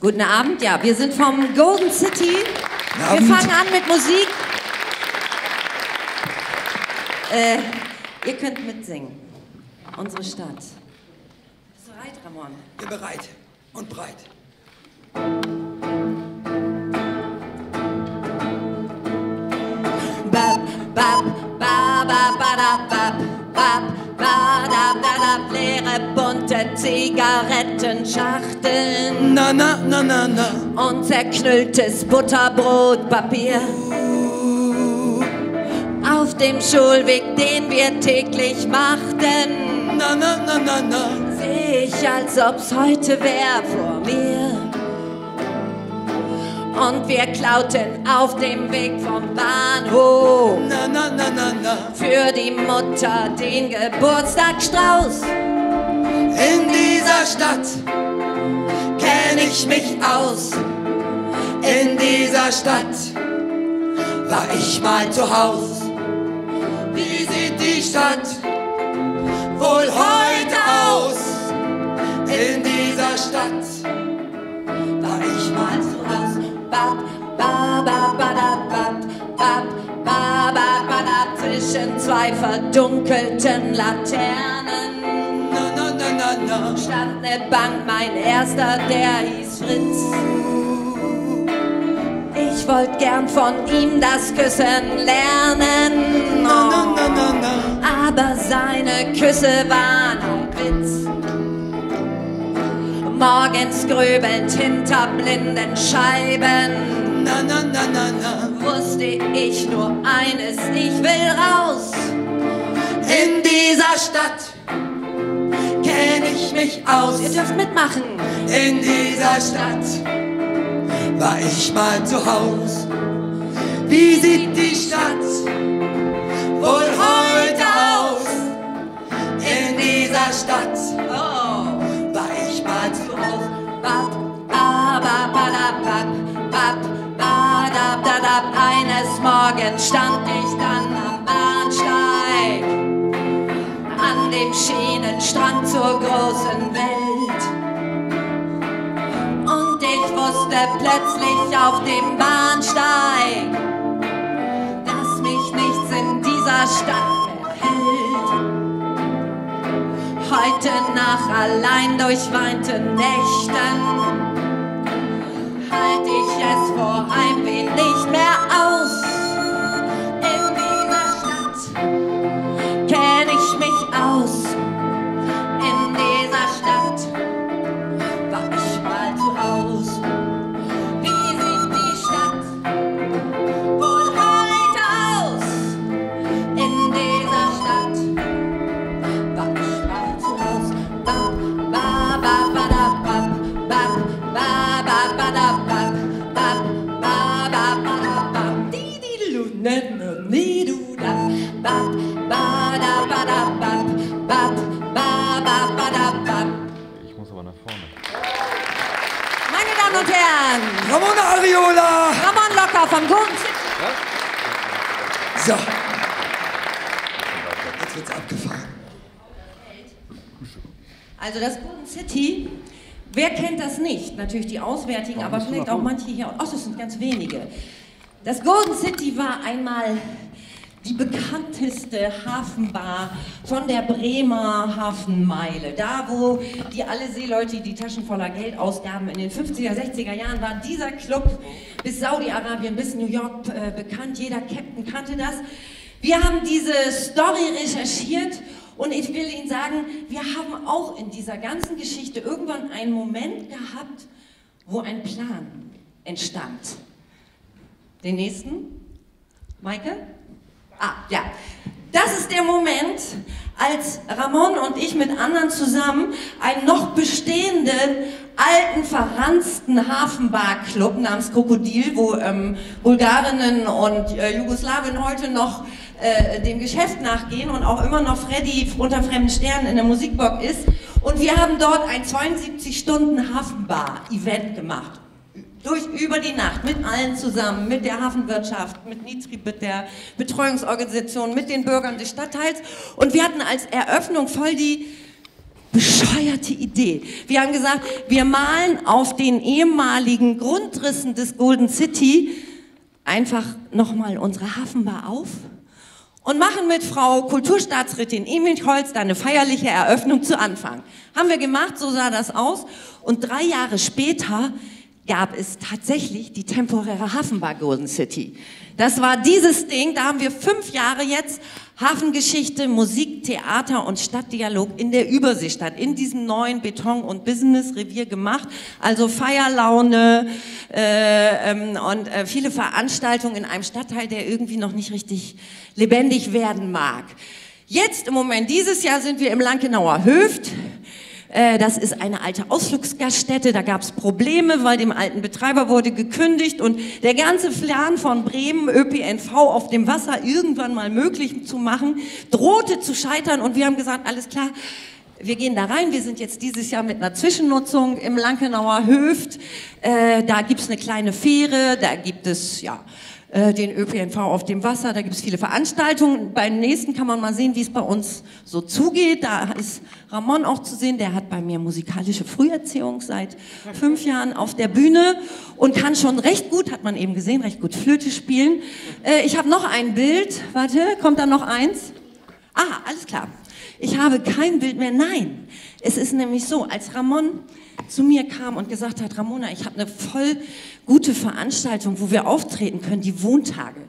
Guten Abend, ja, wir sind vom Golden City. Wir fangen an mit Musik. Äh, ihr könnt mitsingen. Unsere Stadt. Bist du bereit, Ramon? Bin bereit und breit. Bab, ba, da, da, da, leere bunte Zigarettenschachteln Na, na, na, na, na. und zerknülltes Butterbrotpapier. Auf dem Schulweg, den wir täglich machten, Na, na, na, na, na. seh ich, als ob's heute wär vor mir. Und wir klauten auf dem Weg vom Bahnhof Na, na, na, na, na. für die Mutter den Geburtstagsstrauß. In dieser Stadt kenn ich mich aus. In dieser Stadt war ich mal zu Haus. Wie sieht die Stadt wohl heute aus? In dieser Stadt war ich mal zu zwei verdunkelten Laternen Na, na, na, na, na. stand ne Bank, mein erster, der hieß Fritz. Ich wollt gern von ihm das Küssen lernen, Na, na, na, na, na. aber seine Küsse waren ein Witz. Morgens grübelnd hinter blinden Scheiben Na, na, na, na, na. wusste ich nur eines, ich will raus. In dieser Stadt kenn ich mich aus. Ihr dürft mitmachen. In dieser Stadt war ich mal zu Haus. Wie sieht die Stadt wohl heute aus? In dieser Stadt Oh. war ich mal zu Haus. Eines Morgens stand ich dann am Bahnsteig, an dem Schienenstrand zur großen Welt. Und ich wusste plötzlich auf dem Bahnsteig, dass mich nichts in dieser Stadt mehr hält. Heute Nacht allein durch weite Nächten halt ich es vor Heimweh nicht mehr aus. Herren, Ramona Ariola! Ramon Locker vom Golden City. So. Jetzt wird's abgefahren. Also das Golden City, wer kennt das nicht? Natürlich die Auswärtigen, aber vielleicht auch manche hier. Ach, das sind ganz wenige. Das Golden City war einmal die bekannteste Hafenbar von der Bremer Hafenmeile. Da, wo die alle Seeleute die Taschen voller Geld ausgaben. In den 50er, 60er Jahren war dieser Club bis Saudi-Arabien, bis New York äh, bekannt. Jeder Captain kannte das. Wir haben diese Story recherchiert und ich will Ihnen sagen, wir haben auch in dieser ganzen Geschichte irgendwann einen Moment gehabt, wo ein Plan entstand. Den nächsten? Maike? Ah, ja. Das ist der Moment, als Ramon und ich mit anderen zusammen einen noch bestehenden, alten, verranzten Hafenbarclub namens Krokodil, wo ähm, Bulgarinnen und äh, Jugoslawien heute noch äh, dem Geschäft nachgehen und auch immer noch Freddy unter fremden Sternen in der Musikbox ist. Und wir haben dort ein 72-Stunden-Hafenbar-Event gemacht durch über die Nacht mit allen zusammen, mit der Hafenwirtschaft, mit Nitri, mit der Betreuungsorganisation, mit den Bürgern des Stadtteils. Und wir hatten als Eröffnung voll die bescheuerte Idee. Wir haben gesagt, wir malen auf den ehemaligen Grundrissen des Golden City einfach nochmal unsere Hafenbar auf und machen mit Frau Kulturstaatsrätin Emil Holz da eine feierliche Eröffnung zu Anfang. Haben wir gemacht, so sah das aus. Und drei Jahre später gab es tatsächlich die temporäre Hafenbar Golden City. Das war dieses Ding, da haben wir fünf Jahre jetzt Hafengeschichte, Musik, Theater und Stadtdialog in der Überseestadt, in diesem neuen Beton- und Business-Revier gemacht. Also Feierlaune äh, ähm, und äh, viele Veranstaltungen in einem Stadtteil, der irgendwie noch nicht richtig lebendig werden mag. Jetzt im Moment, dieses Jahr sind wir im Lankenauer Höft. Äh, das ist eine alte Ausflugsgaststätte. Da gab es Probleme, weil dem alten Betreiber wurde gekündigt und der ganze Plan von Bremen, ÖPNV auf dem Wasser irgendwann mal möglich zu machen, drohte zu scheitern. Und wir haben gesagt, alles klar, wir gehen da rein. Wir sind jetzt dieses Jahr mit einer Zwischennutzung im Lankenauer Höft. Äh, da gibt's eine kleine Fähre, da gibt es ja äh, den ÖPNV auf dem Wasser. Da gibt es viele Veranstaltungen. Beim nächsten kann man mal sehen, wie es bei uns so zugeht. Da ist Ramon auch zu sehen. Der hat bei mir musikalische Früherziehung seit fünf Jahren auf der Bühne und kann schon recht gut, hat man eben gesehen, recht gut Flöte spielen. Äh, ich habe noch ein Bild. Warte, kommt da noch eins? Ah, alles klar. Ich habe kein Bild mehr. Nein, es ist nämlich so, als Ramon zu mir kam und gesagt hat, Ramona, ich habe eine voll gute Veranstaltung, wo wir auftreten können, die Wohntage.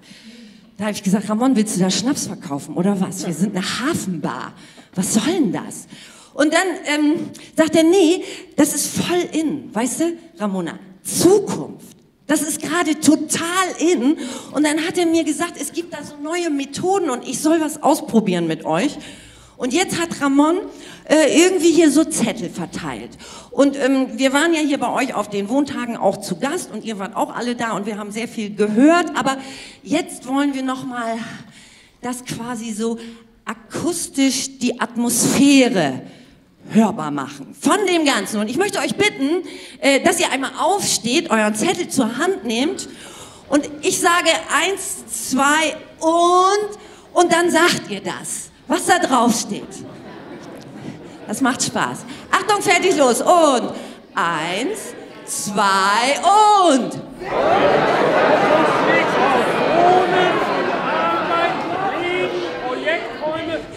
Da habe ich gesagt, Ramon, willst du da Schnaps verkaufen oder was? Wir sind eine Hafenbar. Was soll denn das? Und dann ähm, sagt er, nee, das ist voll in, weißt du, Ramona, Zukunft. Das ist gerade total in. Und dann hat er mir gesagt, es gibt da so neue Methoden und ich soll was ausprobieren mit euch. Und jetzt hat Ramon äh, irgendwie hier so Zettel verteilt. Und ähm, wir waren ja hier bei euch auf den Wohntagen auch zu Gast und ihr wart auch alle da und wir haben sehr viel gehört. Aber jetzt wollen wir noch mal das quasi so akustisch die Atmosphäre hörbar machen von dem Ganzen. Und ich möchte euch bitten, äh, dass ihr einmal aufsteht, euren Zettel zur Hand nehmt und ich sage eins, zwei und und dann sagt ihr das was da drauf steht. Das macht Spaß. Achtung, fertig, los. Und eins, zwei und.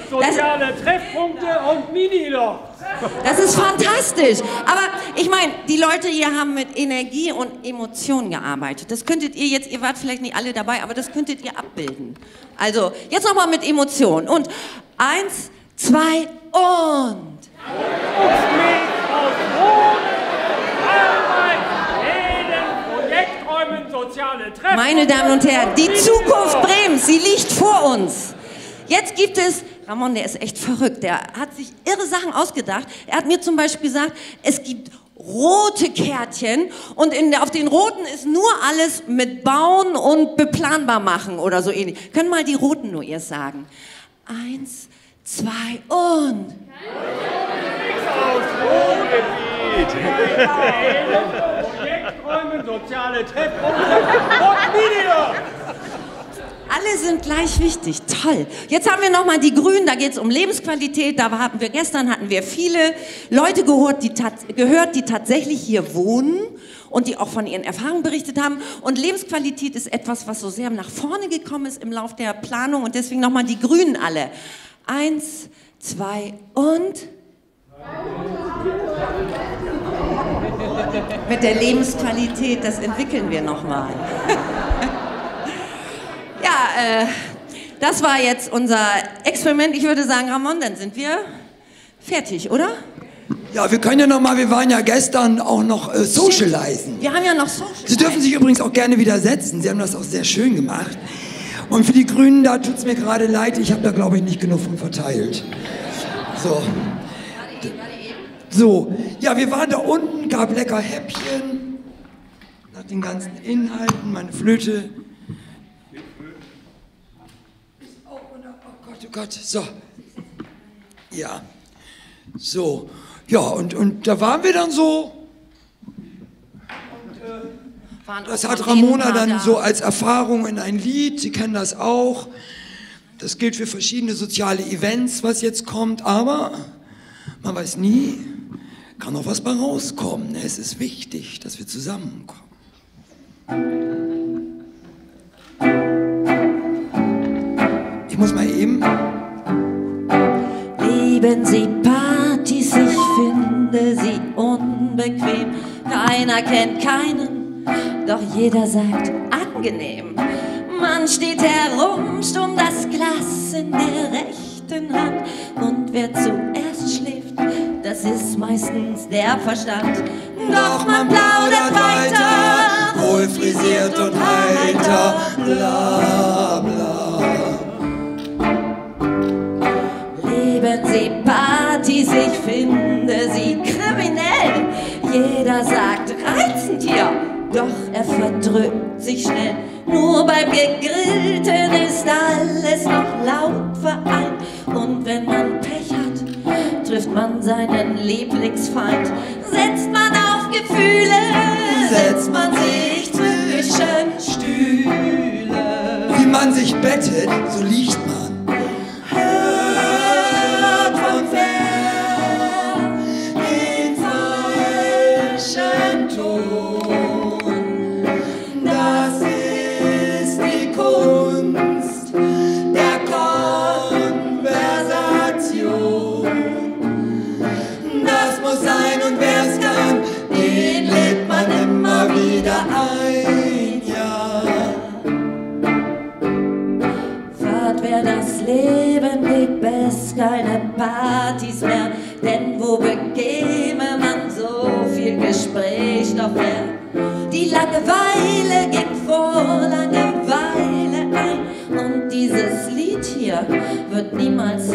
soziale Treffpunkte und Miniloch. Das ist fantastisch. Aber ich meine, die Leute hier haben mit Energie und Emotionen gearbeitet. Das könntet ihr jetzt, ihr wart vielleicht nicht alle dabei, aber das könntet ihr abbilden. Also, jetzt nochmal mit Emotionen. Und eins, zwei und. Meine Damen und Herren, die Zukunft Bremens, sie liegt vor uns. Jetzt gibt es Ramon, der ist echt verrückt. Der hat sich irre Sachen ausgedacht. Er hat mir zum Beispiel gesagt, es gibt rote Kärtchen und in auf den roten ist nur alles mit bauen und beplanbar machen oder so ähnlich. Können mal die roten nur erst sagen. Eins, zwei und. Projekträume, soziale und. Alle sind gleich wichtig. Toll. Jetzt haben wir noch mal die Grünen. Da geht es um Lebensqualität. Da hatten wir gestern hatten wir viele Leute gehört, die, gehört, die tatsächlich hier wohnen und die auch von ihren Erfahrungen berichtet haben. Und Lebensqualität ist etwas, was so sehr nach vorne gekommen ist im Lauf der Planung. Und deswegen noch mal die Grünen alle. Eins, zwei und. Mit der Lebensqualität, das entwickeln wir noch mal. Ja, äh, das war jetzt unser Experiment. Ich würde sagen, Ramon, dann sind wir fertig, oder? Ja, wir können ja noch mal, wir waren ja gestern auch noch äh, socialisen. Wir haben ja noch social. Sie dürfen sich übrigens auch gerne widersetzen. Sie haben das auch sehr schön gemacht. Und für die Grünen, da tut es mir gerade leid, ich habe da glaube ich nicht genug von verteilt. So. So, ja, wir waren da unten, gab lecker Häppchen. Nach den ganzen Inhalten, meine Flöte oh Gott, so. Ja. So. Ja, und, und da waren wir dann so. Und, äh, das hat Ramona dann so als Erfahrung in ein Lied, Sie kennen das auch. Das gilt für verschiedene soziale Events, was jetzt kommt, aber Man weiß nie, kann noch was bei rauskommen. Es ist wichtig, dass wir zusammenkommen. Ich muss mal eben. Lieben Sie Partys, ich finde sie unbequem. Keiner kennt keinen, doch jeder sagt angenehm. Man steht herum, stumm das Glas in der rechten Hand. Und wer zuerst schläft, das ist meistens der Verstand. Doch man plaudert weiter, wohl frisiert und heiter, bla bla. Lieben Sie Partys, ich finde sie kriminell. Jeder sagt reizend hier, doch er verdrückt sich schnell. Nur beim Gegrillten ist alles noch laut vereint. Und wenn man Pech hat, trifft man seinen Lieblingsfeind. Setzt man auf Gefühle, setzt man sich zwischen Stühle. Wie man sich bettet, so liegt keine Partys mehr. Denn wo bekäme man so viel Gesprächsstoff her? Die Langeweile ging vor Langeweile ein. Und dieses Lied hier wird niemals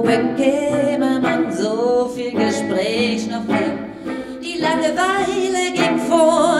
wo bekäme man so viel Gespräch noch mehr? Die Langeweile ging vor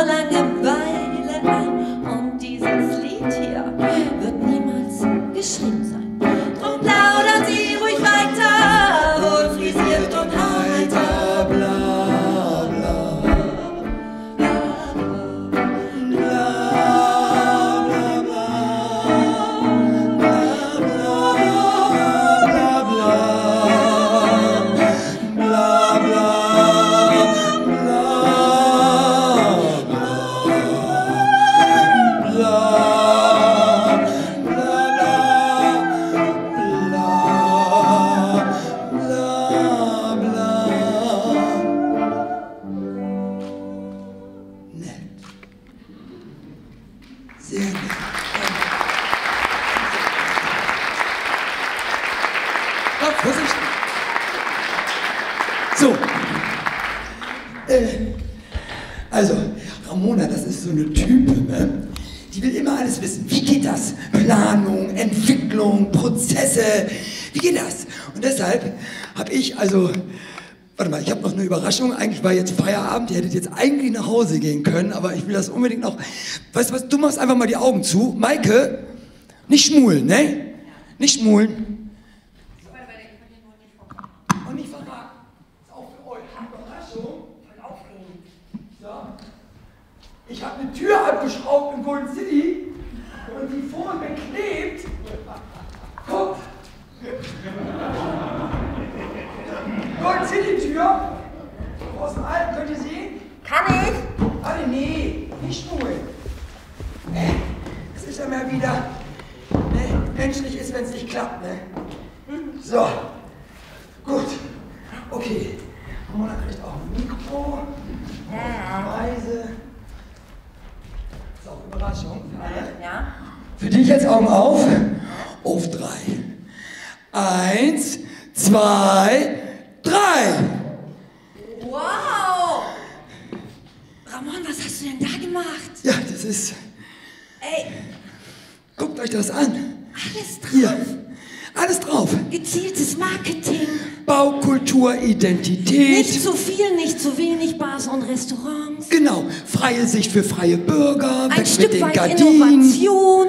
ich habe noch eine Überraschung. Eigentlich war jetzt Feierabend. Ihr hättet jetzt eigentlich nach Hause gehen können, aber ich will das unbedingt noch. Weißt du was? Du machst einfach mal die Augen zu. Maike, nicht schmulen, ne? Nicht schmulen. Ich habe eine Tür abgeschraubt in Golden City und die vorne beklebt. Guckt. Golden Tür. Aus dem Alten könnt ihr sehen? Kann ich? Warte, nee, nicht schmulen. Äh, Das ist ja mal wieder ne, menschlich ist, wenn es nicht klappt, ne? So, gut. Okay. Ramona kriegt auch ein Mikro. Weise. Ist auch Überraschung für alle. Ja? Für dich jetzt Augen auf. Auf drei. Eins, zwei, drei. Wow! Ramon, was hast du denn da gemacht? Ja, das ist. Ey, Guckt euch das an. alles drauf. Hier. Alles drauf. Gezieltes Marketing. Baukultur, Identität. Nicht zu viel, nicht zu wenig Bars und Restaurants. Genau. Freie Sicht für freie Bürger. Ein Stück mit den weit Gardinen. Innovation.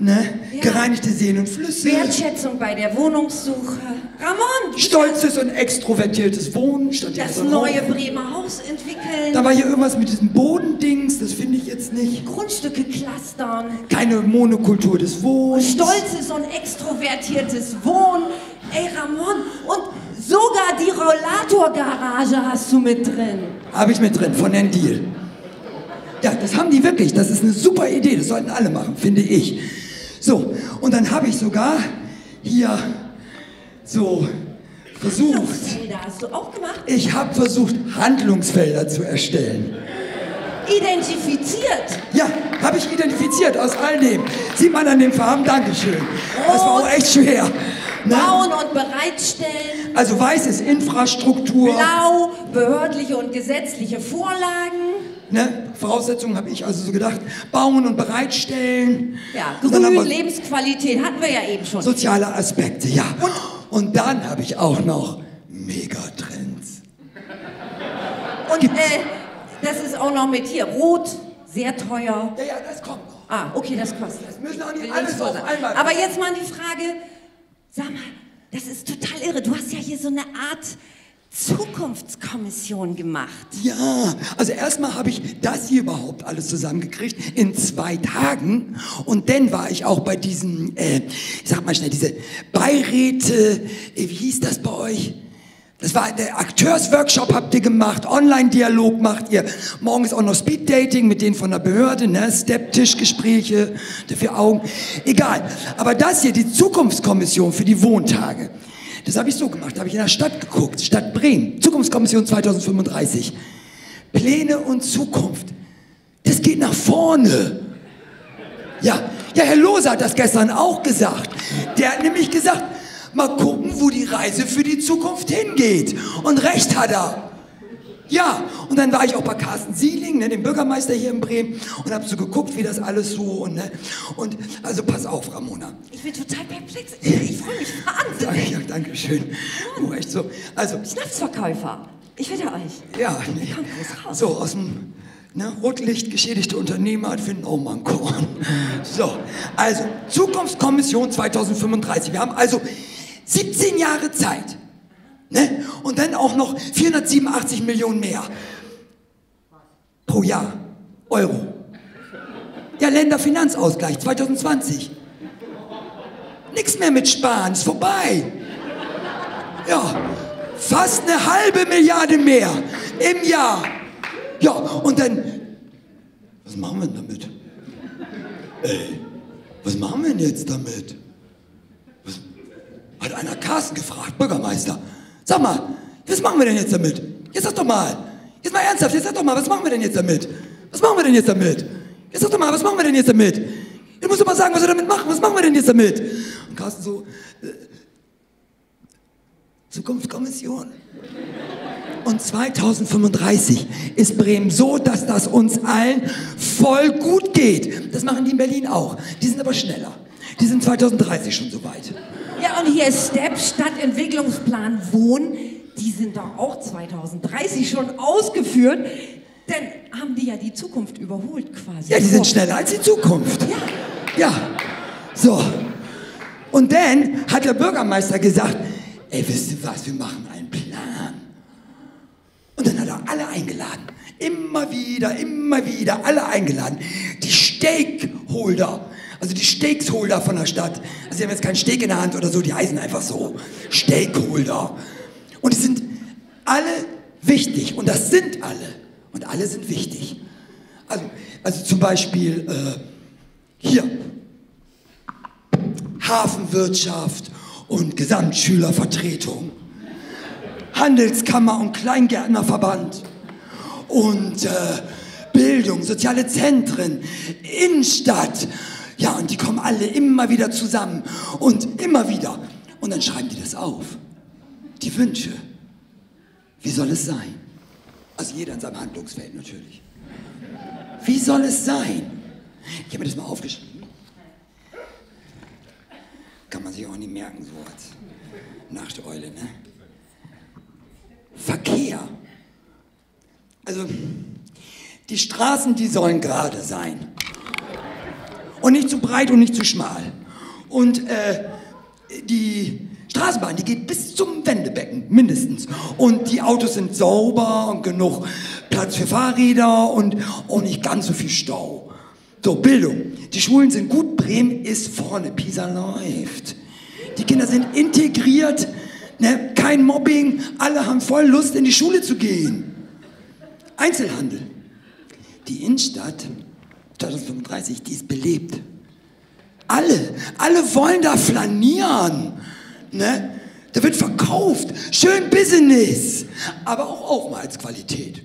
Ne? Ja. Gereinigte Seen und Flüsse. Wertschätzung bei der Wohnungssuche. Ramon, Stolzes und extrovertiertes Wohnen statt das neue. Bremer Haus entwickeln. Da war hier irgendwas mit diesem Bodendings, das finde ich jetzt nicht. Grundstücke clustern. Keine Monokultur des Wohnens. Stolzes und extrovertiertes Wohnen. Ey, Ramon, und sogar die Rollatorgarage hast du mit drin. Habe ich mit drin, von Herrn Deal. Ja, das haben die wirklich. Das ist eine super Idee. Das sollten alle machen, finde ich. So, und dann habe ich sogar hier so versucht. Handlungsfelder hast du auch gemacht. Ich habe versucht, Handlungsfelder zu erstellen. Identifiziert. Ja, habe ich identifiziert aus all dem. Sieht man an den Farben, Dankeschön. Das war auch echt schwer. Ne? Bauen und bereitstellen. Also weiß ist Infrastruktur. Blau, behördliche und gesetzliche Vorlagen. Ne? Voraussetzungen habe ich also so gedacht. Bauen und bereitstellen. Ja, Und Grün, Lebensqualität hatten wir ja eben schon. soziale Aspekte, ja. Und dann habe ich auch noch Megatrends. Und äh, das ist auch noch mit hier. Rot, sehr teuer. Ja, ja, das kommt noch. Ah, okay, das kostet. Das müssen auch nicht alles auf sein. einmal Aber jetzt mal die Frage, sag mal, das ist total irre. Du hast ja hier so eine Art Zukunftskommission gemacht. Ja, also erstmal habe ich das hier überhaupt alles zusammengekriegt in zwei Tagen und dann war ich auch bei diesen, äh, ich sag mal schnell, diese Beiräte, äh, wie hieß das bei euch? Das war der Akteursworkshop habt ihr gemacht, Online-Dialog macht ihr, morgens auch noch Speed-Dating mit denen von der Behörde, ne? Step-Tischgespräche, für Augen, egal. Aber das hier, die Zukunftskommission für die Wohntage, das habe ich so gemacht, habe ich in der Stadt geguckt, Stadt Bremen, Zukunftskommission 2035. Pläne und Zukunft, das geht nach vorne. Ja, ja, Herr Lohse hat das gestern auch gesagt. Der hat nämlich gesagt, mal gucken, wo die Reise für die Zukunft hingeht. Und recht hat er. Ja, und dann war ich auch bei Carsten Sieling, ne, dem Bürgermeister hier in Bremen, und habe so geguckt, wie das alles so und ne, und also pass auf, Ramona. Ich bin total perplex. Ich freue mich wahnsinnig. Ja, danke schön. Oh, echt so. Also, Schnapsverkäufer. Ich bitte euch. ja, nee. So aus dem ne, Rotlicht geschädigte Unternehmer finden auch mal ein Korn. So, also Zukunftskommission 2035. Wir haben also 17 Jahre Zeit. Ne? Und dann auch noch 487 Millionen mehr. Pro Jahr. Euro. Ja, Länderfinanzausgleich 2020. Nix mehr mit Sparen, ist vorbei. Ja, fast eine halbe Milliarde mehr im Jahr. Ja, und dann, was machen wir denn damit? Ey, was machen wir denn jetzt damit? Was, hat einer Carsten gefragt, Bürgermeister. Sag mal, was machen wir denn jetzt damit? Jetzt sag doch mal. Jetzt mal ernsthaft, jetzt sag doch mal, was machen wir denn jetzt damit? Was machen wir denn jetzt damit? Jetzt sag doch mal, was machen wir denn jetzt damit? Du musst doch mal sagen, was wir damit machen. Was machen wir denn jetzt damit? Und Carsten so, äh, Zukunftskommission. Und 2035 ist Bremen so, dass das uns allen voll gut geht. Das machen die in Berlin auch. Die sind aber schneller. Die sind 2030 schon so weit. Ja, und hier ist Step Stadtentwicklungsplan Wohnen. Die sind doch auch 2030 schon ausgeführt. Dann haben die ja die Zukunft überholt quasi. Ja, die sind schneller als die Zukunft. Ja. So. Und dann hat der Bürgermeister gesagt, ey, wisst ihr was, wir machen einen Plan. Und dann hat er alle eingeladen. Immer wieder, immer wieder, alle eingeladen. Die Stakeholder, also die Stakeholder von der Stadt. Also die haben jetzt keinen Steak in der Hand oder so, die heißen einfach so. Stakeholder. Und die sind alle wichtig. Und das sind alle. Und alle sind wichtig. Also, also zum Beispiel äh, hier Hafenwirtschaft und Gesamtschülervertretung, Handelskammer und Kleingärtnerverband und äh, Bildung, soziale Zentren, Innenstadt. Ja, und die kommen alle immer wieder zusammen und immer wieder. Und dann schreiben die das auf. Die Wünsche. Wie soll es sein? Also jeder in seinem Handlungsfeld natürlich. Wie soll es sein? Ich habe mir das mal aufgeschrieben. Kann man sich auch nicht merken, so als Nachteule, ne? Verkehr. Also, die Straßen, die sollen gerade sein. Und nicht zu breit und nicht zu schmal. Und äh, die Straßenbahn, die geht bis zum Wendebecken, mindestens. Und die Autos sind sauber und genug Platz für Fahrräder und auch nicht ganz so viel Stau. So, Bildung. Die Schulen sind gut, Bremen ist vorne, Pisa läuft. Die Kinder sind integriert, ne? kein Mobbing, alle haben voll Lust, in die Schule zu gehen. Einzelhandel. Die Innenstadt 2035, die ist belebt. Alle, alle wollen da flanieren. Ne? Da wird verkauft. Schön Business. Aber auch Aufenthaltsqualität.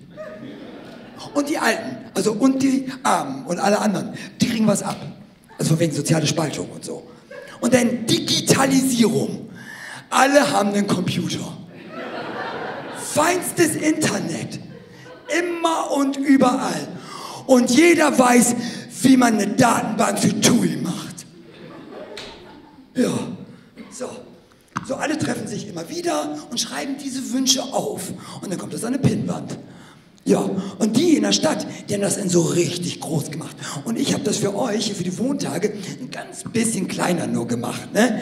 Und die Alten, also und die Armen und alle anderen, die kriegen was ab. Also wegen soziale Spaltung und so. Und dann Digitalisierung. Alle haben einen Computer. Feinstes Internet. Immer und überall. Und jeder weiß, wie man eine Datenbank für TUI macht. Ja, so. So, alle treffen sich immer wieder und schreiben diese Wünsche auf. Und dann kommt das an eine Pinnwand. Ja, und die in der Stadt, die haben das dann so richtig groß gemacht. Und ich habe das für euch, für die Wohntage, ein ganz bisschen kleiner nur gemacht. Ne?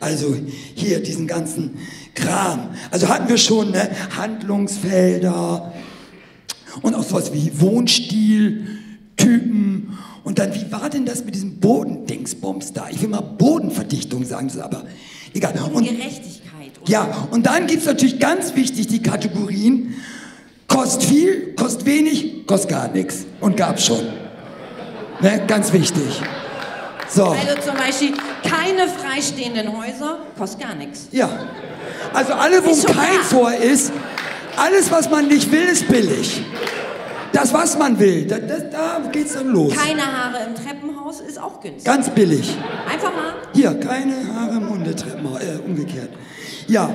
Also hier diesen ganzen Kram. Also hatten wir schon ne? Handlungsfelder und auch sowas wie Wohnstil, Typen. Und dann, wie war denn das mit diesem Bodendingsbums da? Ich will mal Bodenverdichtung sagen, das ist aber egal. Und Gerechtigkeit. Ja, und dann gibt es natürlich ganz wichtig die Kategorien Kost viel, kost wenig, kost gar nichts. Und gab's schon. Ne? Ganz wichtig. So. Also zum Beispiel keine freistehenden Häuser, kostet gar nichts. Ja. Also alle, wo kein Tor ist, alles, was man nicht will, ist billig. Das, was man will, da, da, da geht's dann los. Keine Haare im Treppenhaus ist auch günstig. Ganz billig. Einfach mal. Hier, keine Haare im Hundetreppenhaus, äh, umgekehrt. Ja.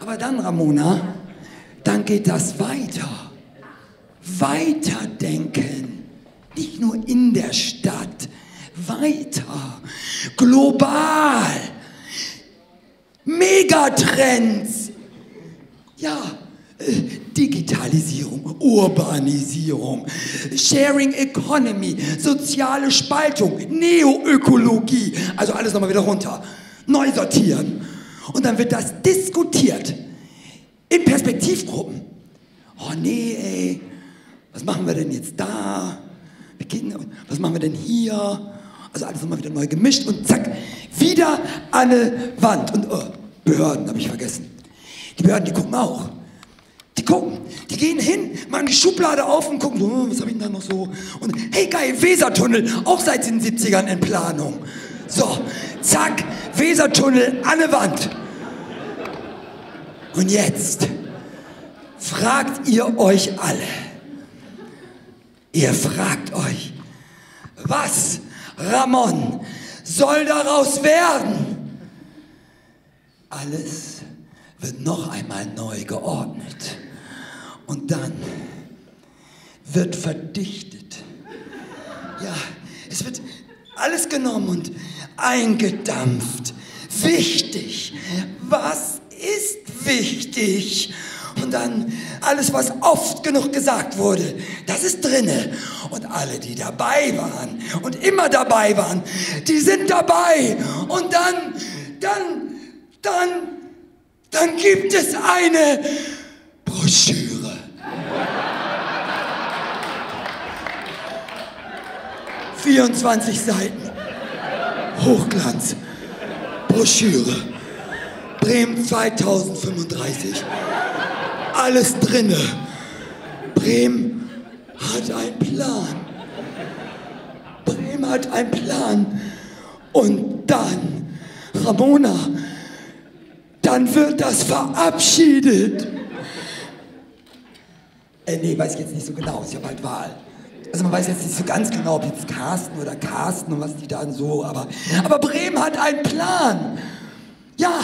Aber dann, Ramona, dann geht das weiter. Weiterdenken. Nicht nur in der Stadt, weiter. Global. Megatrends. Ja, Digitalisierung, Urbanisierung, Sharing Economy, soziale Spaltung, Neoökologie, also alles nochmal wieder runter, neu sortieren. Und dann wird das diskutiert in Perspektivgruppen. Oh nee, ey, was machen wir denn jetzt da? Was machen wir denn hier? Also alles nochmal wieder neu gemischt und zack, wieder an eine Wand. Und oh, Behörden habe ich vergessen. Die Behörden, die gucken auch. Gucken, die gehen hin, machen die Schublade auf und gucken, oh, was habe ich denn da noch so? Und hey geil, Wesertunnel, auch seit den 70ern in Planung. So, zack, Wesertunnel an eine Wand. Und jetzt fragt ihr euch alle, ihr fragt euch, was, Ramon, soll daraus werden? Alles wird noch einmal neu geordnet. Und dann wird verdichtet. Ja, es wird alles genommen und eingedampft. Wichtig. Was ist wichtig. Und dann alles, was oft genug gesagt wurde, das ist drinne. Und alle, die dabei waren und immer dabei waren, die sind dabei. Und dann, dann, dann, dann gibt es eine Broschüre. Vierundzwanzig Seiten. Hochglanz. Broschüre. Bremen 2035. Alles drinne. Bremen hat einen Plan. Bremen hat einen Plan. Und dann, Ramona, dann wird das verabschiedet. Äh, nee, weiß ich jetzt nicht so genau, ist ja bald Wahl. Also man weiß jetzt nicht so ganz genau, ob jetzt Carsten oder Carsten und was die da so, aber, aber Bremen hat einen Plan. Ja,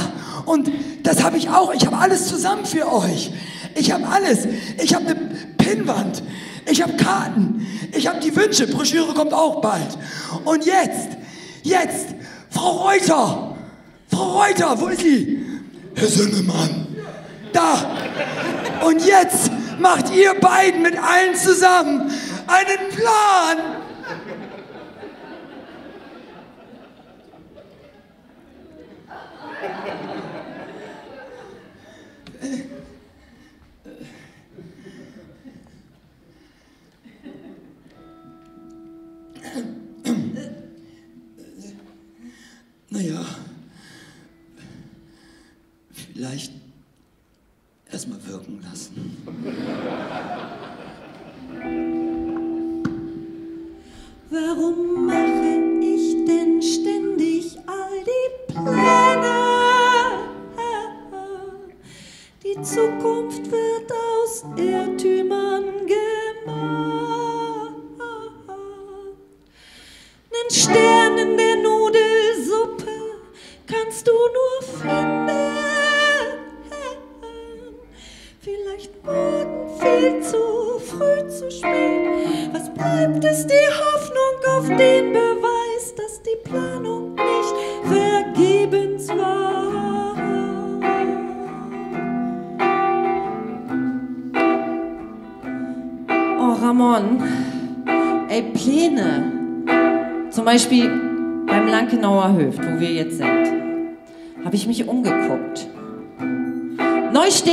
und das habe ich auch. Ich habe alles zusammen für euch. Ich habe alles. Ich habe eine Pinnwand. Ich habe Karten. Ich habe die Wünsche. Broschüre kommt auch bald. Und jetzt, jetzt, Frau Reuter. Frau Reuter, wo ist sie? Herr Sünnemann. Da. Und jetzt macht ihr beiden mit allen zusammen einen Plan. Naja, vielleicht erstmal wirken lassen. Warum mache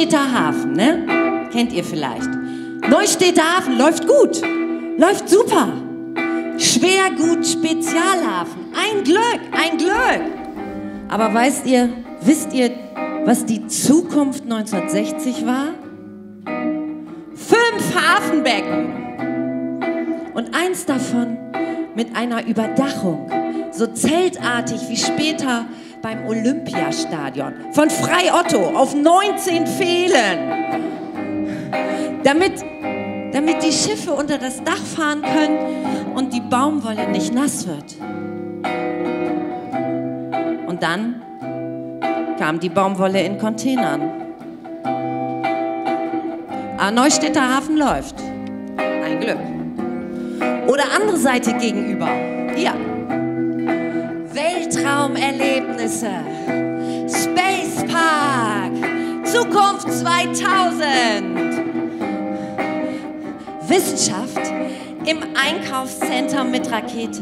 Neustädter Hafen, ne? Kennt ihr vielleicht. Neustädter Hafen läuft gut. Läuft super. Schwergut Spezialhafen. Ein Glück, ein Glück. Aber weißt ihr, wisst ihr, was die Zukunft 1960 war? Fünf Hafenbecken. Und eins davon mit einer Überdachung, so zeltartig wie später beim Olympiastadion. Von Frei Otto auf 19 Pfählen. Damit, damit die Schiffe unter das Dach fahren können und die Baumwolle nicht nass wird. Und dann kam die Baumwolle in Containern. Aber Neustädter Hafen läuft. Ein Glück. Oder andere Seite gegenüber. Hier. Weltraumerlebnisse. Space Park. Zukunft 2000. Wissenschaft im Einkaufscenter mit Rakete.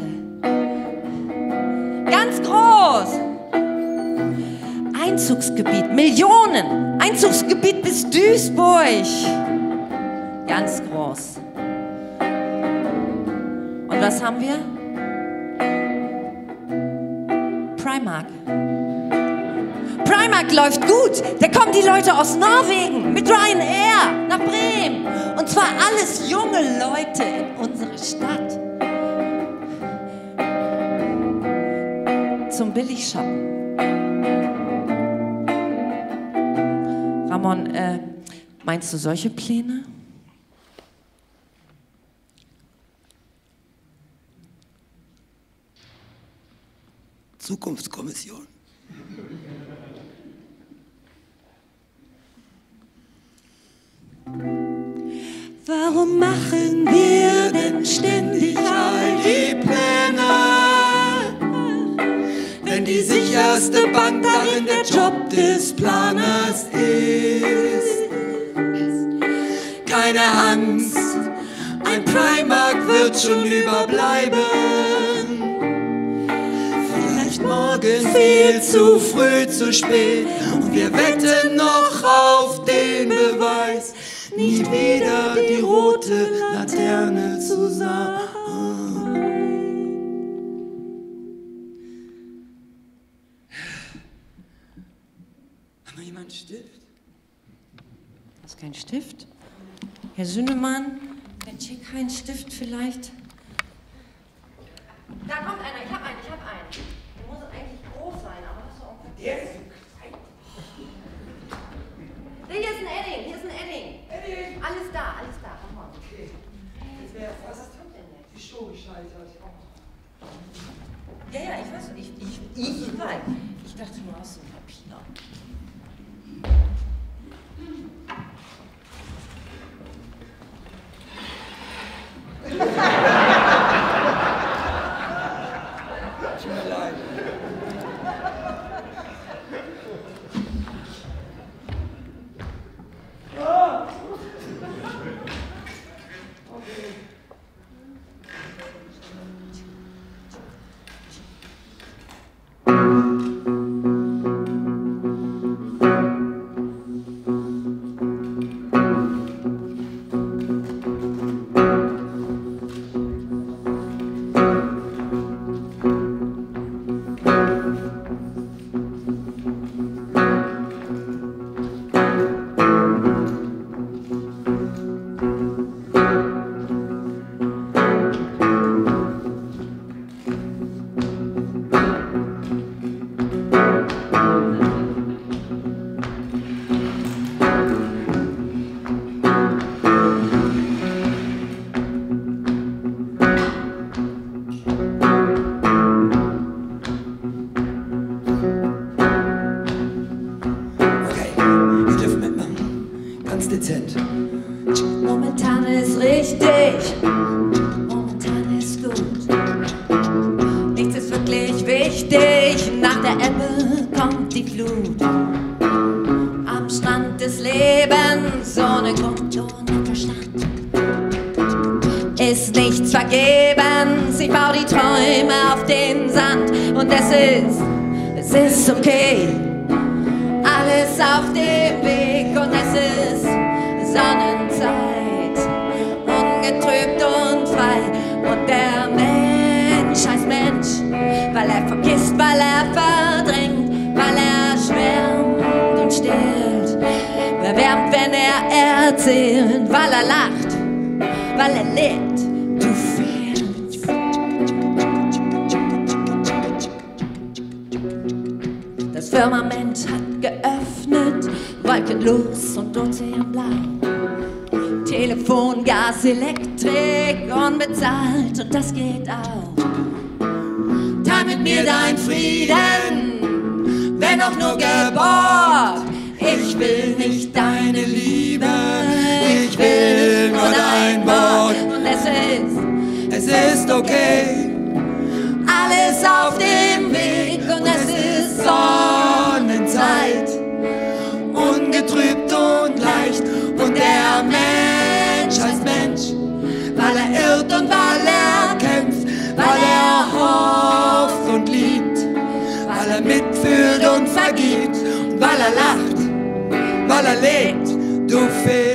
Ganz groß. Einzugsgebiet, Millionen. Einzugsgebiet bis Duisburg. Ganz groß. Und was haben wir? Primark. Primark läuft gut. Da kommen die Leute aus Norwegen mit Ryanair nach Bremen. Und zwar alles junge Leute in unsere Stadt. Zum Billigshoppen. Ramon, äh, meinst du solche Pläne? Zukunftskommission. Warum machen wir denn ständig all die Pläne? Wenn die sicherste Bank darin der Job des Planers ist. Keine Angst, ein Primark wird schon überbleiben. Morgen viel zu früh, zu spät. Und wir wetten noch auf den Beweis, nie wieder die rote Laterne zu sein. Hat mal jemand einen Stift? Hast keinen Stift? Herr Sünnemann, kennt hier keinen Stift vielleicht? Da kommt einer, ich hab einen, ich hab einen. und es ist, es ist okay. Alles auf dem Weg und es ist Sonnenzeit, ungetrübt und frei. Und der Mensch heißt Mensch, weil er vergisst, weil er verdrängt, weil er schwärmt und stillt. Wer wärmt, wenn er erzählt, weil er lacht, weil er lebt. Firmament hat geöffnet, wolkenlos und Dote Blau. Telefon, Gas, Elektrik, unbezahlt und das geht auch. Teil mit mir dein Frieden, wenn auch nur gebohrt. Ich will nicht deine Liebe, ich will nur dein Wort. Und es ist, es ist okay, alles auf dich. betrübt und leicht. Und der Mensch heißt Mensch, weil er irrt und weil er kämpft, weil er hofft und liebt, weil er mitfühlt und vergibt, und weil er lacht, weil er lebt. Du fehlst.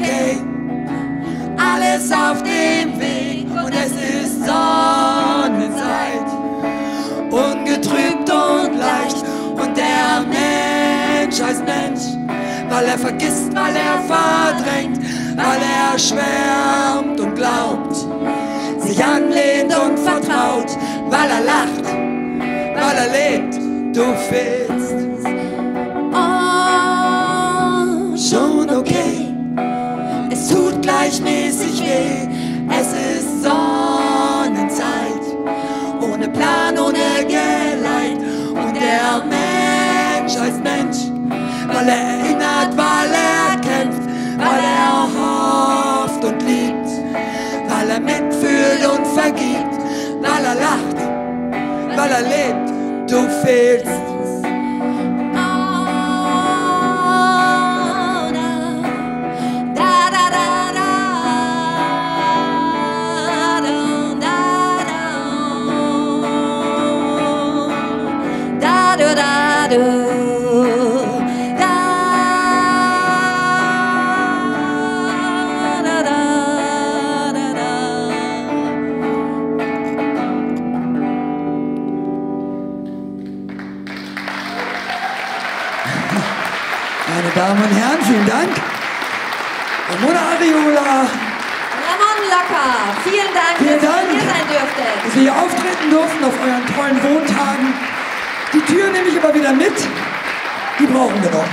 okay. Alles auf dem Weg und es ist Sonnenzeit. Ungetrübt und leicht und der Mensch heißt Mensch, weil er vergisst, weil er verdrängt, weil er schwärmt und glaubt, sich anlehnt und vertraut, weil er lacht, weil er lebt, du fehlst. Oh, schon okay gleichmäßig weh. Es ist Sonnenzeit, ohne Plan, ohne Geleit. Und der Mensch als Mensch, weil er erinnert, weil er kämpft, weil er hofft und liebt, weil er mitfühlt und vergibt, weil er lacht, weil er lebt. Du fehlst. Meine Damen und Herren, vielen Dank. Ramona Ariola. Ramon Lacker, vielen Dank, vielen dass Dank, ihr hier sein dürftet. Dass wir hier auftreten durften auf euren tollen Wohntagen. Die Tür nehme ich aber wieder mit. Die brauchen wir noch.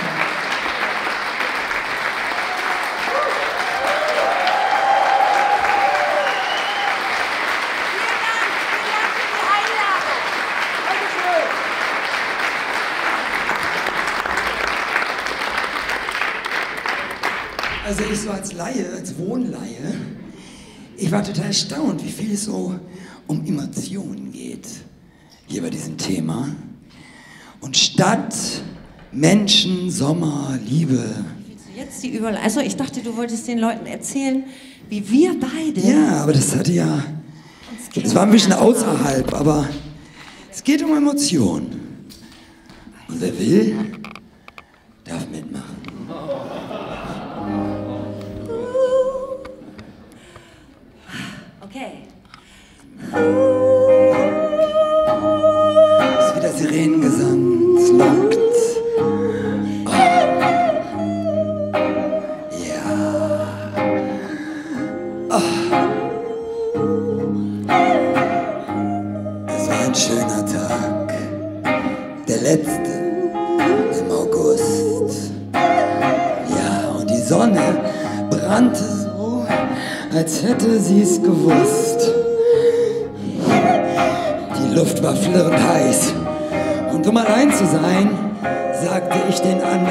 Also ich so als Laie, als Wohnlaie, ich war total erstaunt, wie viel es so um Emotionen geht hier bei diesem Thema. Und Stadt, Menschen, Sommer, Liebe. Jetzt die Überleitung. Also ich dachte, du wolltest den Leuten erzählen, wie wir beide. Ja, aber das hatte ja. Es war ein bisschen außerhalb, aber es geht um Emotionen. Und wer will, Das sagte ich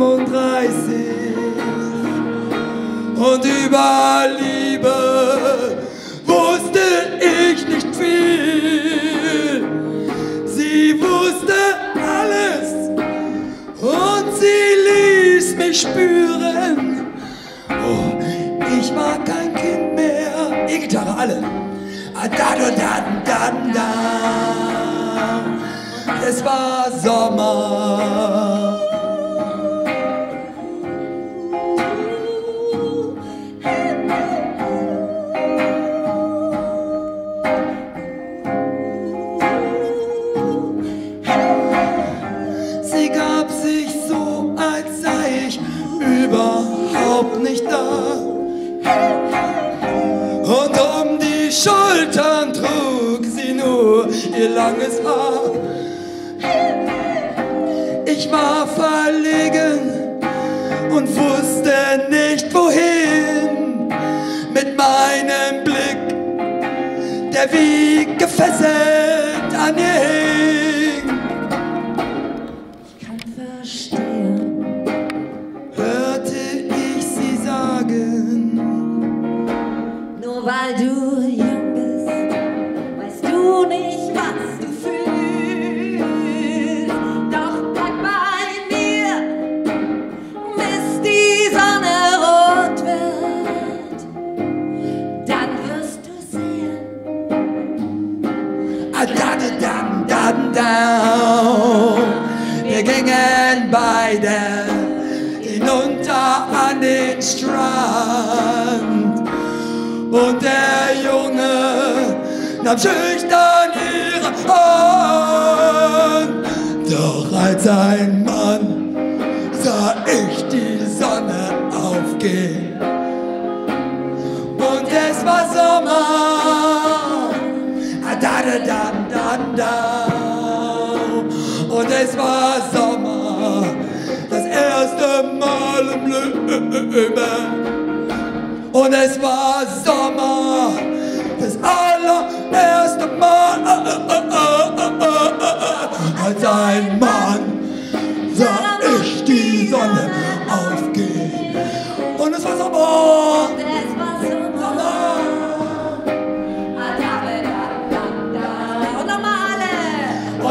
35 und über Liebe wusste ich nicht viel. Sie wusste alles und sie ließ mich spüren. Oh, ich war kein Kind mehr. E-Gitarre, alle. Ah, da, da, da, da, da. Es war Sommer. Der wie gefesselt an ihr hing. Kann verstehen. hörte ich sie sagen. Nur weil du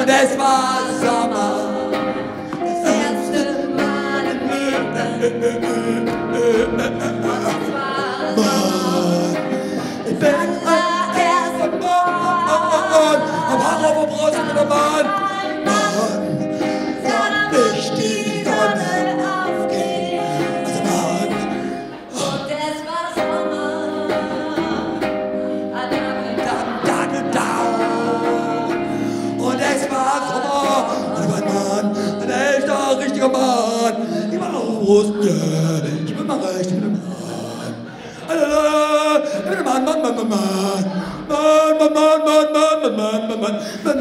Und es war Sommer. Das erste Mal im Leben. Es war Sommer. Ein erster Mann. Am Haar auf dem Brust mit der Mann. Ich war auf dem Brust. Ja, ich bin mal recht, ich bin ein Mann. Ah, Ich bin ein Mann, Mann, Mann, Mann, Mann. Mann, Mann, Mann, Mann, Mann,